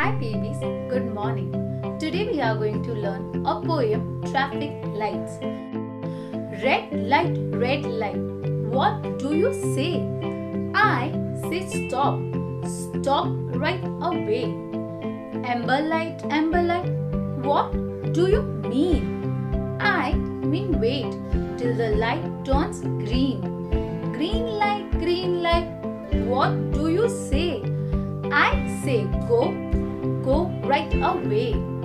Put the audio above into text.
Hi babies, good morning. Today we are going to learn a poem Traffic Lights. Red light, red light, what do you say? I say stop, stop right away. Amber light, amber light, what do you mean? I mean wait till the light turns green. Green light, green light, what do you say? I say go, right away.